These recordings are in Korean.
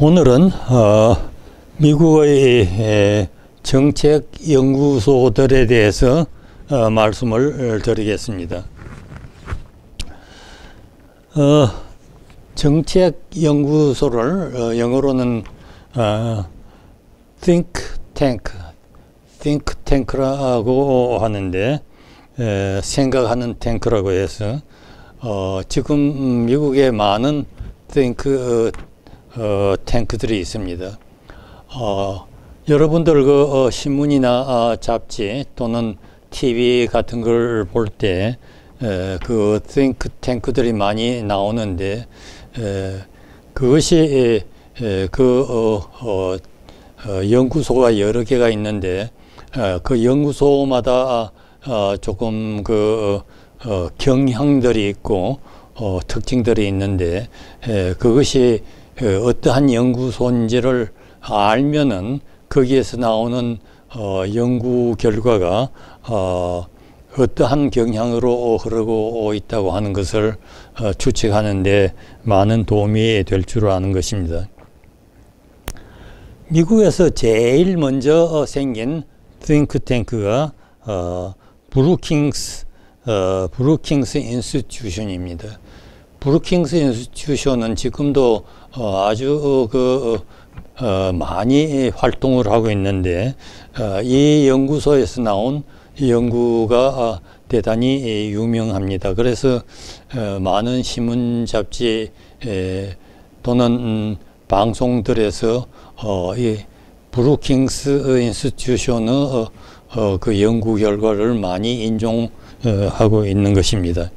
오늘은 어, 미국의 정책 연구소들에 대해서 어, 말씀을 드리겠습니다. 어, 정책 연구소를 어, 영어로는 어, think tank, think tank라고 하는데 에, 생각하는 탱크라고 해서 어, 지금 미국에 많은 think 어, 탱크들이 있습니다. 어, 여러분들 그 어, 신문이나 어, 잡지 또는 TV 같은 걸 볼 때그 think 탱크들이 많이 나오는데 에, 그것이 에, 그 어, 어, 어, 연구소가 여러 개가 있는데 어, 그 연구소마다 어, 조금 그 어, 경향들이 있고 어, 특징들이 있는데 에, 그것이 그 어떠한 연구소인지를 알면은 거기에서 나오는 어, 연구 결과가 어, 어떠한 경향으로 흐르고 있다고 하는 것을 어, 추측하는데 많은 도움이 될 줄 아는 것입니다. 미국에서 제일 먼저 생긴 싱크탱크가 어, Brookings 어, Brookings Institution입니다. Brookings Institution은 지금도 어, 아주 그 어, 많이 활동을 하고 있는데 어, 이 연구소에서 나온 연구가 어, 대단히 유명합니다. 그래서 어, 많은 신문 잡지 에, 또는 음, 방송들에서 어, 이 Brookings Institution의 어, 어, 그 연구 결과를 많이 인용하고 있는 것입니다.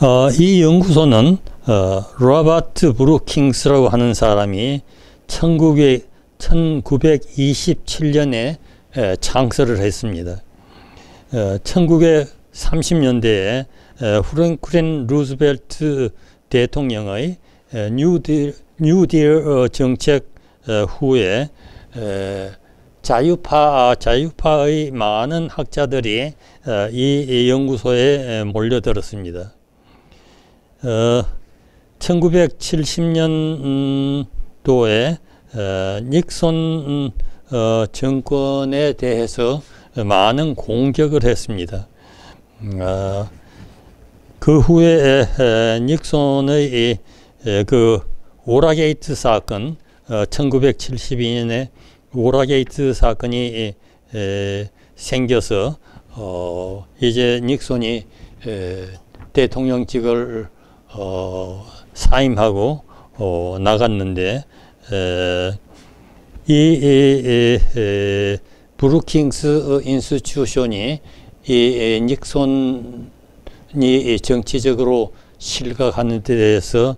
어, 이 연구소는 어, 로버트 브루킹스라고 하는 사람이 1900, 1927년에 에, 창설을 했습니다. 어, 1930년대에 에, 프랭클린 루즈벨트 대통령의 에, 뉴딜, 뉴딜 어, 정책 어, 후에 에, 자유파 자유파의 많은 학자들이 어, 이 연구소에 몰려들었습니다. 어, 1970년도에 어, 닉슨 어, 정권에 대해서 많은 공격을 했습니다. 어, 그 후에 에, 닉슨의 에, 그 워터게이트 사건, 어, 1972년에 워터게이트 사건이 에, 생겨서 어, 이제 닉슨이 에, 대통령직을 어, 사임하고 어, 나갔는데 에, 이, 이, 이, 이 Brookings Institution이 이 닉슨이 정치적으로 실각하는 데 대해서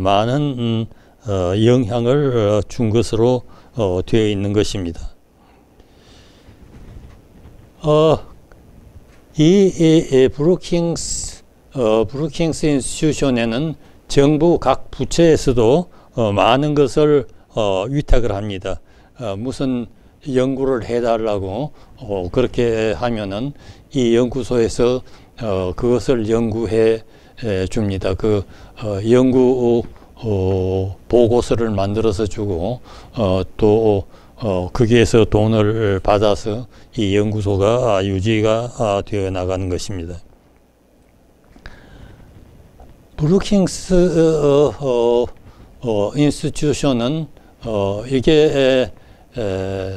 많은 음, 어, 영향을 어, 준 것으로 어, 되어 있는 것입니다. 어, 이, 이, 이 Brookings 어, Brookings Institution에는 정부 각 부처에서도 어, 많은 것을 어, 위탁을 합니다. 어, 무슨 연구를 해달라고 어, 그렇게 하면은 이 연구소에서 어, 그것을 연구해 에, 줍니다. 그 어, 연구 어, 보고서를 만들어서 주고 어, 또 어, 거기에서 돈을 받아서 이 연구소가 유지가 되어 나가는 것입니다. 브루킹스 어, 어, 어, 인스튜션은 어, 이게 에, 에,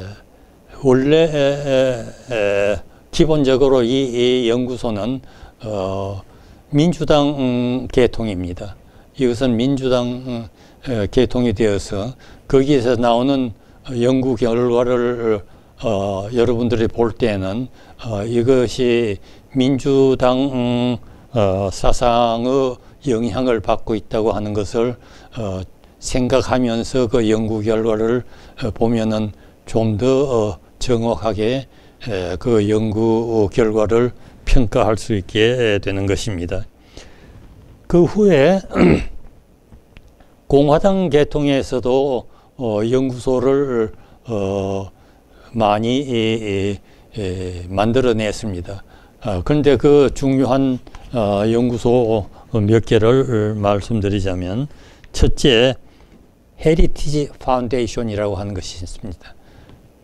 원래 에, 에, 기본적으로 이, 이 연구소는 어, 민주당 계통입니다. 이것은 민주당 계통이 되어서 거기에서 나오는 연구 결과를 어, 여러분들이 볼 때는 어, 이것이 민주당 어, 사상의 영향을 받고 있다고 하는 것을 어, 생각하면서 그 연구 결과를 어, 보면은 좀더 어, 정확하게 에, 그 연구 결과를 평가할 수 있게 되는 것입니다. 그 후에 공화당 계통에서도 어, 연구소를 어, 많이 만들어냈습니다. 어, 그런데 그 중요한 어, 연구소 몇 개를 말씀드리자면 첫째, Heritage Foundation이라고 하는 것이 있습니다.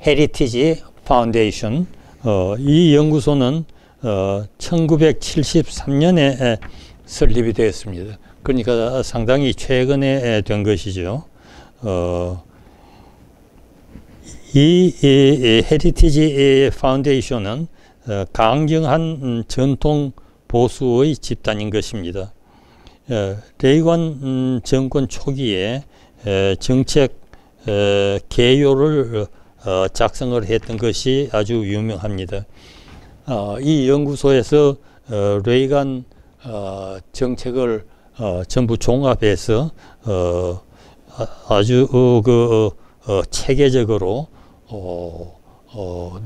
Heritage Foundation, 어, 이 연구소는 어, 1973년에 설립이 되었습니다. 그러니까 상당히 최근에 된 것이죠. 어, 이, 이, 이 Heritage Foundation은 어, 강경한 전통 보수의 집단인 것입니다. 어, 레이건 음, 정권 초기에 정책 개요를 어, 작성을 했던 것이 아주 유명합니다. 이 연구소에서 레이건 정책을 전부 종합해서 아주 그 체계적으로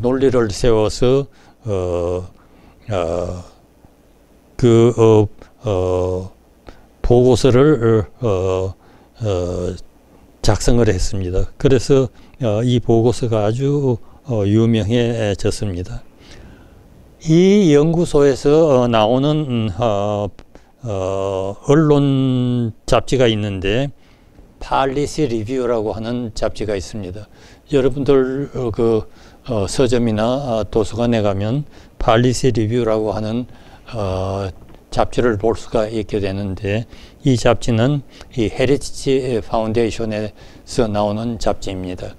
논리를 세워서 그 보고서를 어, 어, 작성을 했습니다. 그래서 어, 이 보고서가 아주 어, 유명해졌습니다. 이 연구소에서 어, 나오는 음, 어, 언론 잡지가 있는데 Policy Review라고 하는 잡지가 있습니다. 여러분들 그 서점이나 도서관에 가면 Policy Review라고 하는 잡지를 볼 수가 있게 되는데 이 잡지는 이 Heritage Foundation에서 나오는 잡지입니다.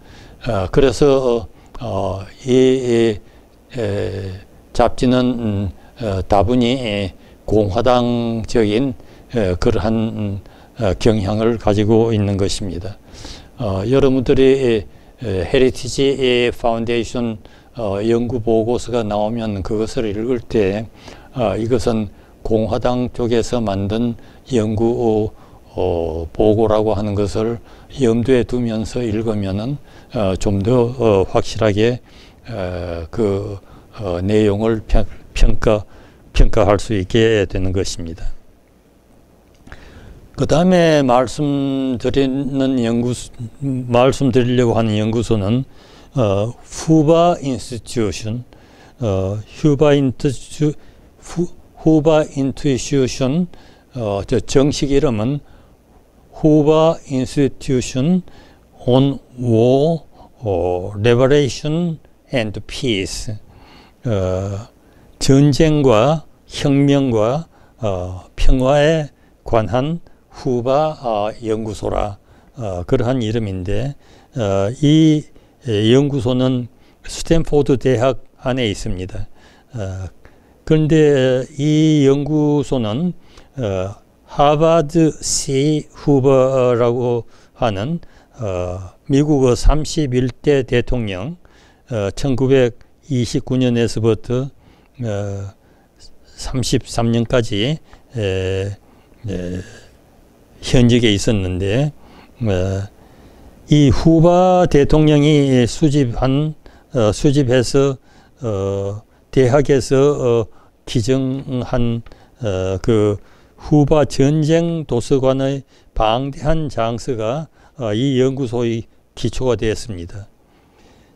어, 그래서 어, 이, 이 에, 잡지는 음, 어, 다분히 공화당적인 에, 그러한 음, 어, 경향을 가지고 있는 것입니다. 어, 여러분들이 Heritage Foundation 어, 연구 보고서가 나오면 그것을 읽을 때 어, 이것은 공화당 쪽에서 만든 연구 어, 보고라고 하는 것을 염두에 두면서 읽으면은 어, 좀더 어, 확실하게 어, 그 어, 내용을 평, 평가 평가할 수 있게 되는 것입니다. 그 다음에 말씀드리는 연구 말씀드리려고 하는 연구소는 어, Hoover Institution, 어, Hoover Institu- Hoover Institution 어, 저 정식 이름은 Hoover Institution on War, 어, Revolution and Peace 어, 전쟁과 혁명과 어, 평화에 관한 후버 어, 연구소라 어, 그러한 이름인데 어, 이 연구소는 스탠포드 대학 안에 있습니다. 어, 그런데 이 연구소는 어, 허버트 시 후버라고 하는 어, 미국의 31대 대통령 어, 1929년에서부터 어, 33년까지 에, 에, 현직에 있었는데 어, 이 후바 대통령이 수집한 어, 수집해서 어, 대학에서 어, 기증한 어, 그 후바 전쟁 도서관의 방대한 장서가 어, 이 연구소의 기초가 되었습니다.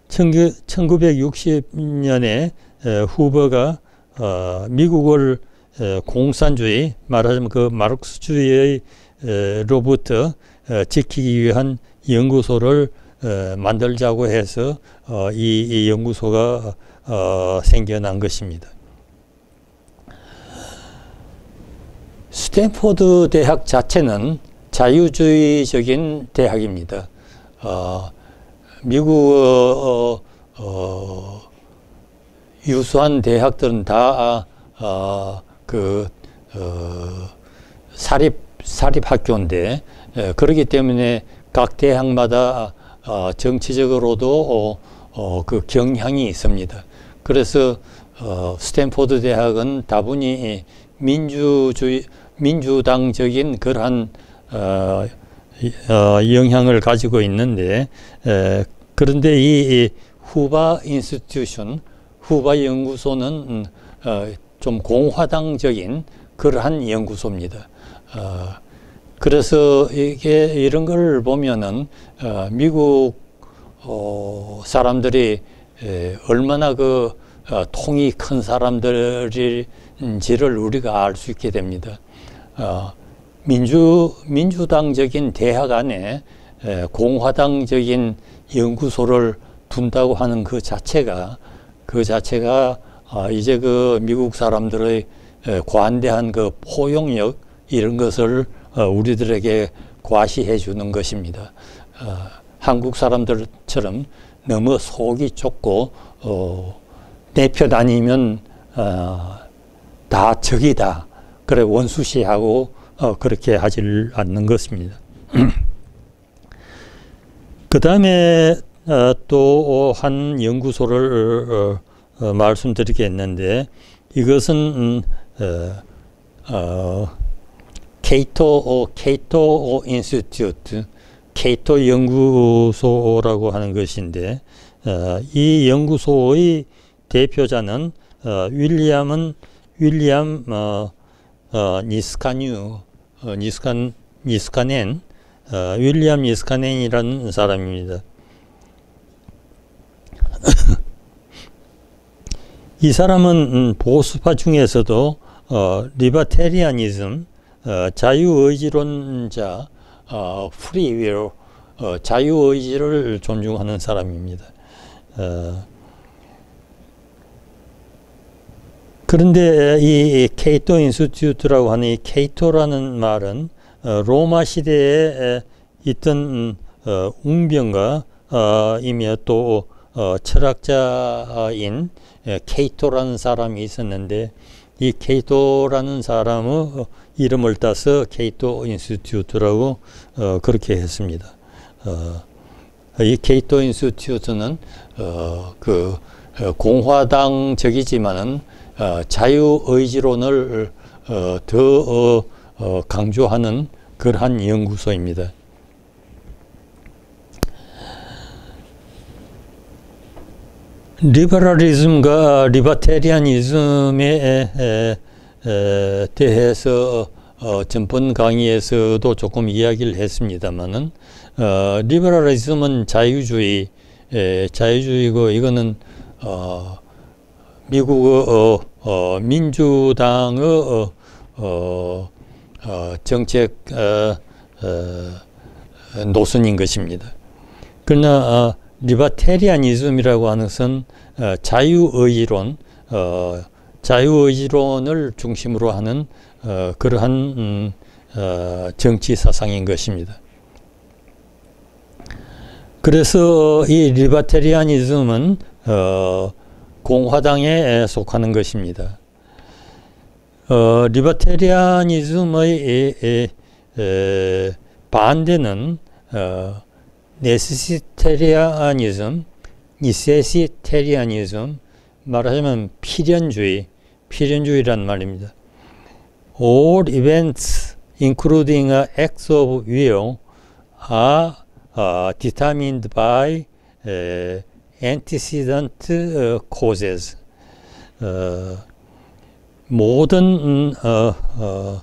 1960년에 후보가 어, 미국을 공산주의 말하자면 그 마르크스주의로부터 어, 지키기 위한 연구소를 만들자고 해서 이 연구소가 생겨난 것입니다. 스탠포드 대학 자체는 자유주의적인 대학입니다. 어, 미국 어, 어, 유수한 대학들은 다 어, 그 어, 사립 사립 학교인데 예, 그렇기 때문에 각 대학마다 어, 정치적으로도 어, 그 경향이 있습니다. 그래서 스탠포드 대학은 다분히 민주주의 민주당적인 그러한 어, 어, 영향을 가지고 있는데 에, 그런데 이, 이 Hoover Institution 후바 연구소는 음, 어, 좀 공화당적인 그러한 연구소입니다. 어, 그래서 이게 이런 걸 보면은 어, 미국 어, 사람들이 에, 얼마나 그 어, 통이 큰 사람들인지를 우리가 알 수 있게 됩니다. 어, 민주 민주당적인 대학 안에 공화당적인 연구소를 둔다고 하는 그 자체가 그 자체가 아, 이제 그 미국 사람들의 관대한 그 포용력 이런 것을 어, 우리들에게 과시해 주는 것입니다. 어, 한국 사람들처럼 너무 속이 좁고 어, 내표 다니면 어, 다 적이다. 그래 원수시하고 어, 그렇게 하질 않는 것입니다. 그 다음에 어, 또한 연구소를 어, 어, 말씀드리겠는데 이것은 음, 어, 케이토 케이토 인스튜트 케이토 연구소라고 하는 것인데 어, 이 연구소의 대표자는 어, 윌리엄은 윌리엄 어, 어, 니스카뉴 어, 니스칸 니스카넨 어, 윌리엄 니스카넨이라는 사람입니다. 이 사람은 음, 보수파 중에서도 어, libertarianism 어, 자유의지론자 어, free will 어, 자유의지를 존중하는 사람입니다. 어, 그런데 이 Cato Institute라고 하는 이 케이토라는 말은 어, 로마 시대에 있던 어, 웅변가 어, 이며 또 어, 철학자인 케이토라는 사람이 있었는데 이 케이토라는 사람의 이름을 따서 Cato Institute라고 어, 그렇게 했습니다. 어, 이 Cato Institute는 어, 그 어, 공화당적이지만은 어, 자유의지론을 어, 더 강조하는 그러한 연구소입니다. 리버럴리즘과 리버테리아니즘에 대해서 어, 전번 강의에서도 조금 이야기를 했습니다만은 어, 리버럴리즘은 자유주의 에, 자유주의고 이거는 어, 미국의 어, 어, 민주당의 어, 어, 어 정책 어, 어, 노선인 것입니다. 그러나 어, 리버테리아니즘이라고 하는 것은 어, 자유의지론, 어, 중심으로 하는 어, 그러한 음, 어, 정치 사상인 것입니다. 그래서 이 리버테리아니즘은 어, 공화당에 속하는 것입니다. 에, 반대는 어, 네스시테리아니즘, 니세시테리아니즘, 말하자면 필연주의, 필연주의란 말입니다. All events, including acts of will, are uh, determined by uh, antecedent causes. 어, 모든 어, 어,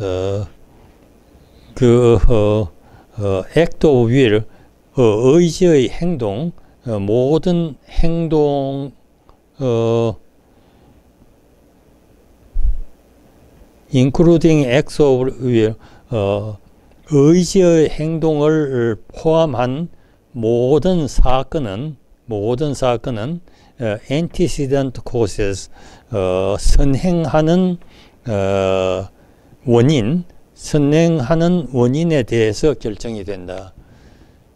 어, 그 어, 어, act of will, 어, 의지의 행동, 어, 모든 행동, 어, including acts of will, 어, 의지의 행동을 포함한 모든 사건은 모든 사건은 어, antecedent causes 어, 선행하는 어, 원인 선행하는 원인에 대해서 결정이 된다.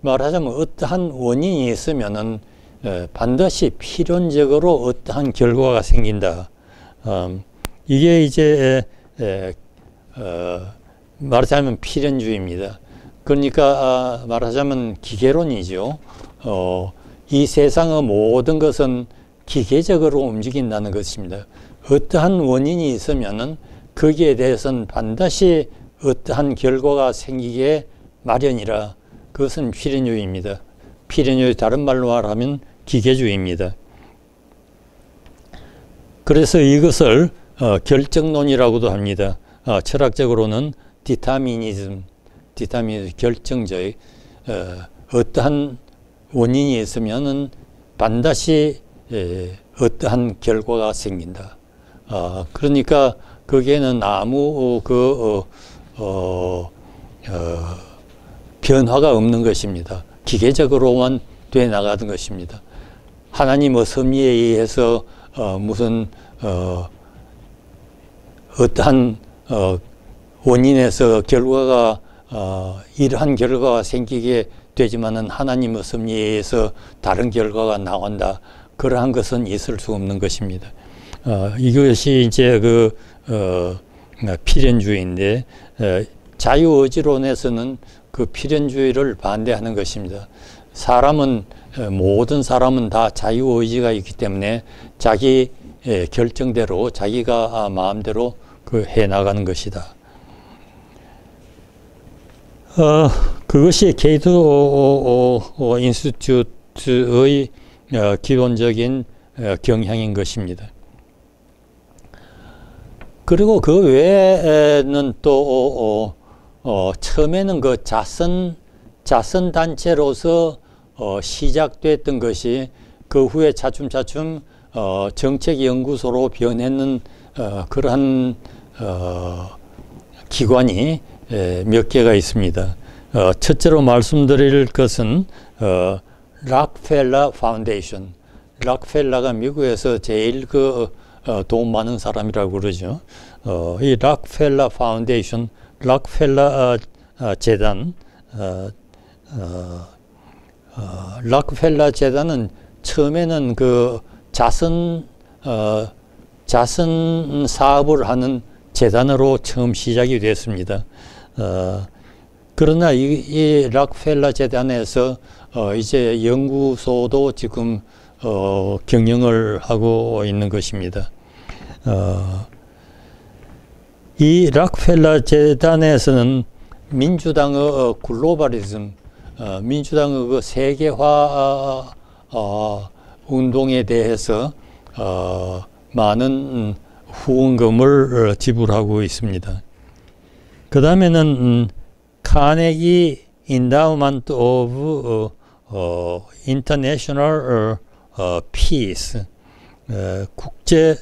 말하자면 어떠한 원인이 있으면은 에, 반드시 필연적으로 어떠한 결과가 생긴다. 음, 이게 이제 어, 말하자면 필연주의입니다. 그러니까 아, 말하자면 기계론이죠. 어, 이 세상의 모든 것은 기계적으로 움직인다는 것입니다. 어떠한 원인이 있으면은 거기에 대해서는 반드시 어떠한 결과가 생기게 마련이라 그것은 필연주의입니다. 필연주의 다른 말로 말하면 기계주의입니다. 그래서 이것을 어, 결정론이라고도 합니다. 어, 철학적으로는 디타미니즘, 디타미니즘 결정적 어, 어떠한 원인이 있으면은 반드시 에, 어떠한 결과가 생긴다. 어, 그러니까 거기에는 아무 그 어, 어, 어, 변화가 없는 것입니다. 기계적으로만 돼 나가는 것입니다. 하나님의 섭리에 의해서 어, 무슨 어, 어떠한 어, 원인에서 결과가 어, 이러한 결과가 생기게 되지만은 하나님의 섭리에 의해서 다른 결과가 나온다. 그러한 것은 있을 수 없는 것입니다. 어, 이것이 이제 그 어, 필연주의인데 어, 자유의지론에서는 그 필연주의를 반대하는 것입니다. 사람은 어, 모든 사람은 다 자유의지가 있기 때문에 자기 예, 결정대로 자기가 아, 마음대로 그 해 나가는 것이다. 어, 그것이 Cato Institute의 어, 기본적인 어, 경향인 것입니다. 그리고 그 외에는 또 어, 어, 처음에는 그 자선 자선 단체로서 어, 시작됐던 것이 그 후에 차츰차츰 어, 정책 연구소로 변했는 어, 그러한 어, 기관이 에, 몇 개가 있습니다. 어, 첫째로 말씀드릴 것은 어, Rockefeller Foundation. 락펠라가 미국에서 제일 그 어, 돈 많은 사람이라고 그러죠. 어, 이 Rockefeller Foundation, 락펠라 어, 어 재단, 어, 어, 어, 락펠라 재단은 처음에는 그 자선 어, 자선 사업을 하는 재단으로 처음 시작이 됐습니다. 어, 그러나 이, 이 락펠라 재단에서 어, 이제 연구소도 지금 어, 경영을 하고 있는 것입니다. 어, 이 락펠라 재단에서는 민주당의 어, globalism, 어, 민주당의 그 세계화 어, 운동에 대해서 어, 많은 후원금을 지불하고 있습니다. 그 다음에는 음, Carnegie Endowment of 어, International 어, Peace 어, 국제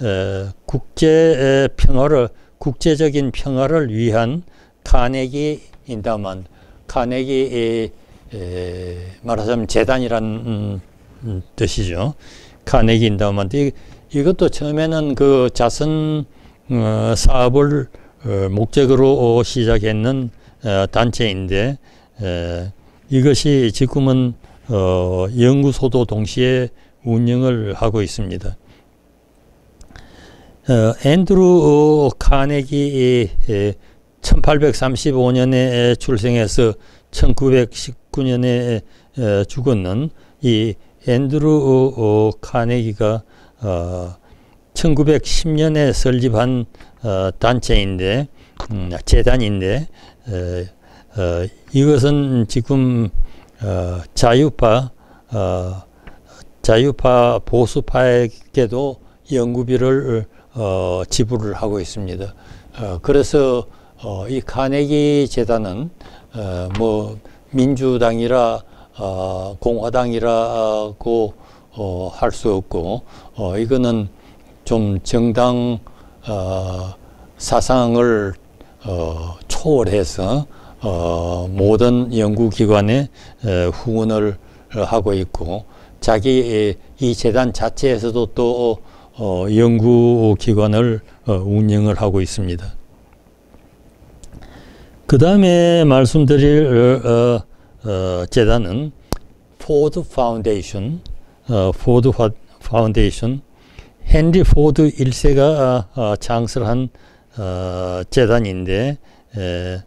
어, 국제 평화를 국제적인 평화를 위한 Carnegie Endowment 카네기 에, 말하자면 재단이란 음, 음, 뜻이죠. Carnegie Endowment 이것도 처음에는 그 자선 어, 사업을 어, 목적으로 시작했는 어, 단체인데 에, 이것이 지금은 어, 연구소도 동시에 운영을 하고 있습니다. 어, 앤드루 카네기 1835년에 출생해서 1919년에 죽었는 이 앤드루 카네기가 어, 1910년에 설립한 어, 단체인데 음, 재단인데 어, 어, 이것은 지금 어, 자유파 어, 자유파 보수파에게도 연구비를 어, 지불을 하고 있습니다. 어, 그래서 어, 이 카네기 재단은 어, 뭐 민주당이라 어, 공화당이라고 어, 할 수 없고 어, 이거는 좀 정당 어, 사상을 어, 초월해서 어, 모든 연구기관에 어, 후원을 하고 있고 자기 이 재단 자체에서도 또 어, 연구기관을 어, 운영을 하고 있습니다. 그 다음에 말씀드릴 어, 어, 재단은 Ford Foundation, 어, Ford Foundation, 헨리 포드 1세가 어, 창설한 어, 재단인데 에,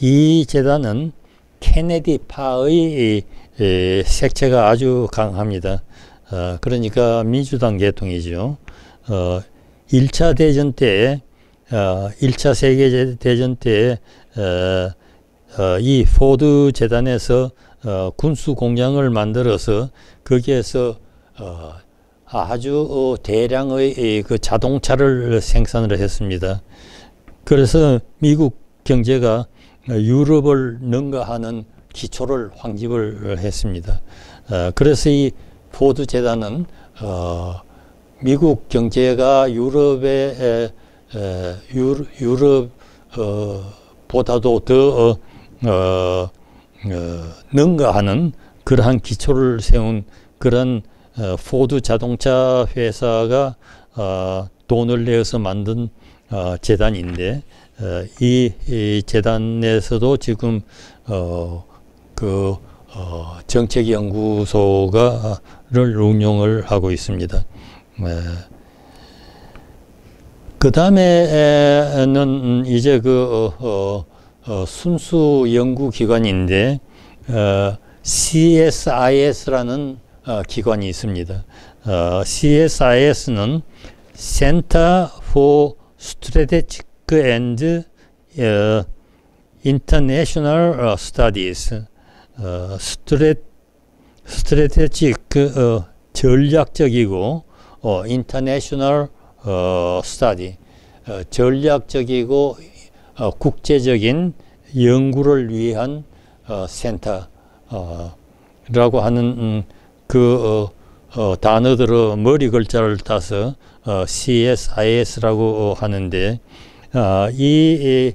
이 재단은 케네디 파의 에, 색채가 아주 강합니다. 어, 그러니까 민주당 계통이죠. 어, 1차 대전 때, 어, 1차 세계 대전 때, 어, 어, 이 포드 재단에서 어, 군수 공장을 만들어서 거기에서 어, 아주 대량의 그 자동차를 생산을 했습니다. 그래서 미국 경제가 유럽을 능가하는 기초를 확립을 했습니다. 어, 그래서 이 포드 재단은 어, 미국 경제가 유럽의 에, 유럽 어, 보다도 더 능가하는 그러한 기초를 세운 그런 어, 포드 자동차 회사가 어, 돈을 내어서 만든 어, 재단인데 어, 이, 이 재단에서도 지금 어, 그 어, 정책연구소가를 운영을 하고 있습니다. 네. 그 다음에는 이제 그 어, 어, 순수 연구기관인데 어, CSIS라는 어, 기관이 있습니다. 어, CSIS는 Center for Strategic and uh, International Studies, 어, 스트레, 스트레테직 어, 전략적이고 어, International 어, Study, 어, 전략적이고 어, 국제적인 연구를 위한 어, 센터라고 하는 음, 그 어, 어, 단어들의 머리 글자를 따서 어, CSIS라고 하는데 어, 이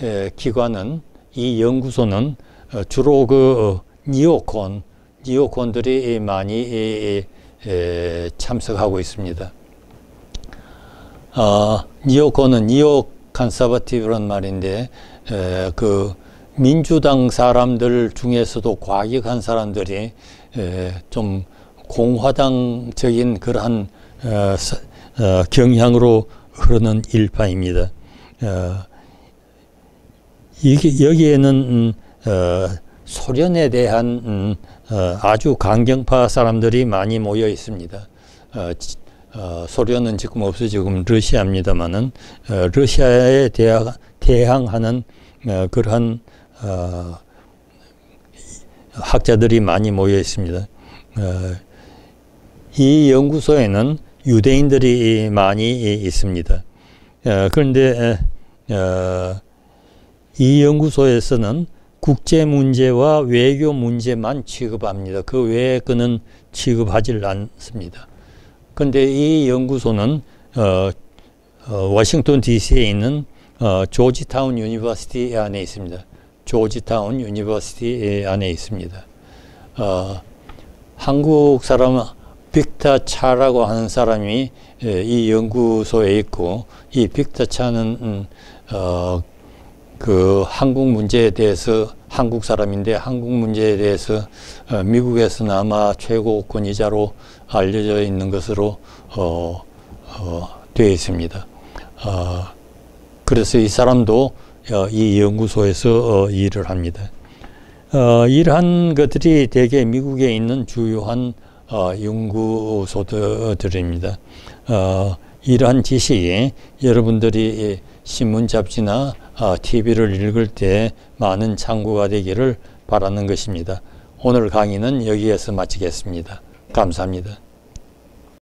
에, 기관은 이 연구소는 어, 주로 그 어, 니오콘 니오콘들이 많이 참석하고 있습니다. 어, 니오콘은 니오 컨서버티브란 말인데 에, 그 민주당 사람들 중에서도 과격한 사람들이 에, 좀 공화당적인 그러한 어, 서, 어, 경향으로 흐르는 일파입니다. 어, 이게, 여기에는 음, 어, 소련에 대한 음, 어, 아주 강경파 사람들이 많이 모여 있습니다. 어, 어, 소련은 지금 없어지고 러시아입니다만은 어, 러시아에 대하, 대항하는 어, 그러한 어, 학자들이 많이 모여 있습니다. 어, 이 연구소에는 유대인들이 많이 있습니다. 어, 그런데 어, 이 연구소에서는 국제 문제와 외교 문제만 취급합니다. 그 외에 그는 취급하지 않습니다. 그런데 이 연구소는 어, 어, 워싱턴 DC에 있는 어, Georgetown University 안에 있습니다. Georgetown University 안에 있습니다. 어, 한국 사람 빅터 차라고 하는 사람이 예, 이 연구소에 있고 이 빅터 차는 음, 어, 그 한국 문제에 대해서 한국 사람인데 한국 문제에 대해서 어, 미국에서는 아마 최고 권위자로 알려져 있는 것으로 어, 어, 되어 있습니다. 어, 그래서 이 사람도 어, 이 연구소에서 어, 일을 합니다. 어, 이러한 것들이 대개 미국에 있는 주요한 어, 연구소들입니다. 어, 이러한 지식이 여러분들이 신문 잡지나 어, TV를 읽을 때 많은 참고가 되기를 바라는 것입니다. 오늘 강의는 여기에서 마치겠습니다. 감사합니다.